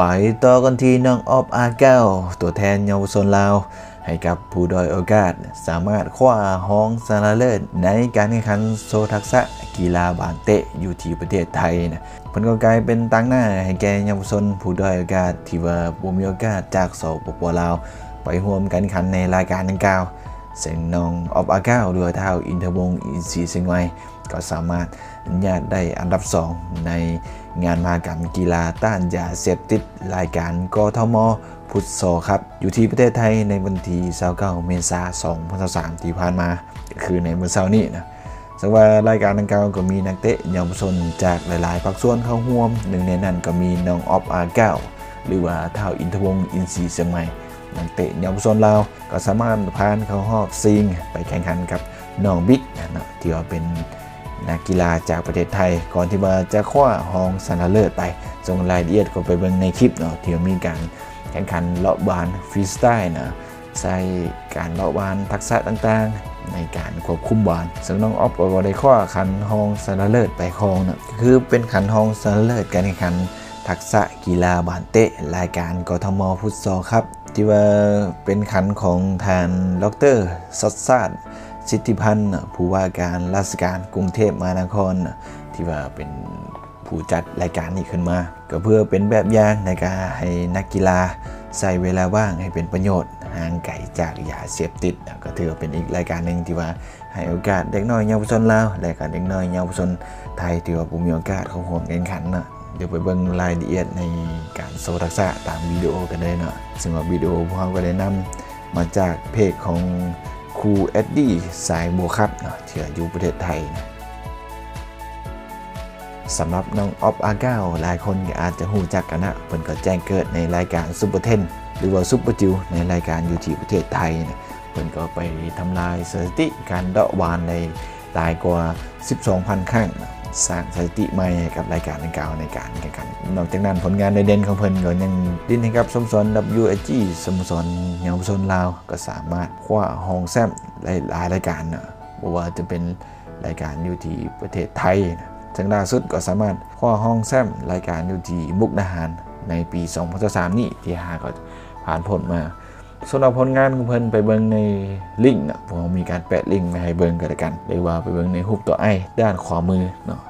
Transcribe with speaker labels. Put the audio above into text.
Speaker 1: ไปต่อกันที่น้องอ๊อบ R9ตัวแทนเยาวชนลาว ให้กับผู้ด้อยโอกาส สามารถคว้ารองชนะเลิศในการแข่งขันโชว์ทักษะกีฬาบานเตะอยู่ที่ประเทศไทยนะเพิ่นก็กลายเป็นตั้งหน้าให้แก่เยาวชนผู้ด้อยโอกาสที่ว่าบ่มีโอกาสจากสปปลาว ไปร่วมการแข่งขันในรายการดังกล่าว ซึ่งน้องอ๊อบ R9หรือว่าเท้าอินเทอร์วงอินทรีเชียงใหม่ก็สามารถญาติได้อันดับ 2 ในงานมหกรรมกีฬาต้านยาเสพติดรายการกทมพุทธโซครับ อยู่ที่ประเทศไทยในวันที่29เมษายน 2023 ที่ผ่านมา คือในวันเสาร์นี้นะซึ่งว่ารายการดังกล่าวก็มีนักเตะเยาวชนจากหลาย ๆภาคส่วนเข้าร่วม หนึ่งในนั้นก็มีน้องออฟอาเก้าหรือว่าเท่าอินทวงอินทรีเชียงใหม่ นักเตะเยาวชนลาก็สามารถผ่านเข้ารอบซิงไปแข่งขันกับน้องบิ๊กนะเนาะที่ว่าเป็นนักกีฬาจากประเทศไทย ก่อนที่ว่าจะคว้าห้องชนะเลิศไปส่งรายละเอียดก็ไปเบิ่งในคลิปเนาะที่มีการแข่งขันเลาะบานฟรีสไตล์นะใส่การเลาะบานทักษะต่างๆ ในการควบคุมบอลซึ่งน้องออฟก็ได้คว้าขันห้องชนะเลิศไปครองนะคือเป็นขันห้องชนะเลิศการแข่งขันทักษะกีฬาบานเตะรายการกทมฟุตซอลครับ ที่ว่าเป็นขันของทานดรสัตซาดสิทธิพันธ์ผู้ว่าการราชการกรุงเทพมหานคร ที่ว่าเป็นผู้จัดรายการนี้ขึ้นมา ก็เพื่อเป็นแบบอย่างในการให้นักกีฬาใส่เวลาว่างให้เป็นประโยชน์ห่างไกลจากยาเสพติด ก็ถือว่าเป็นอีกรายการหนึ่งที่ว่าให้โอกาสเด็กน้อยเยาวชนลาวและก็เด็กน้อยเยาวชนไทยที่ว่าผมมีโอกาสเข้าร่วมแข่งขันนะ เดี๋ยวไปเบิ่งรายละเอียดในการโชว์ทักษะตามวิดีโอกันเลยเนาะซึ่งว่าวิดีโอพวกเราก็ได้นำมาจากเพจของครูเอ็ดดี้สายบัวครับเนาะที่อยู่ประเทศไทยนะสำหรับน้องอ๊อบ R9หลายคนก็อาจจะหูจักกันนะเพิ่นก็แจ้งเกิดในรายการซุปเปอร์เทนหรือว่าซูเปอร์จิ๋วในรายการอยู่ที่ประเทศไทยนะเพิ่นก็ไปทำลายสถิติการเดาะวานในหลายกว่า 12,000 ครั้งนะ สร้างสถิติใหม่กับรายการดังกล่าวในการแข่งขัน นอกจากนั้นผลงานในเด่นของเพิ่นก็ยังดิ้นให้กับสมสร WSG สมสรเยาวชนลาว ก็สามารถคว้าห้องแซมหลายรายการนะบ่ว่าจะเป็นรายการอยู่ที่ประเทศไทยนะซึ่งล่าสุดก็สามารถคว้าห้องแซมรายการอยู่ที่มุกดาหารในปี 2023 นี้ที่หาก็ผ่านผลมา สำหรับผลงานของเพิ่นไปเบิ่งในลิงก์นะผมมีการแปะลิงก์มาให้เบิ่งกันละกันเรียกว่าไปเบิ่งในรูปตัวไอ้ด้านขวามือเนาะ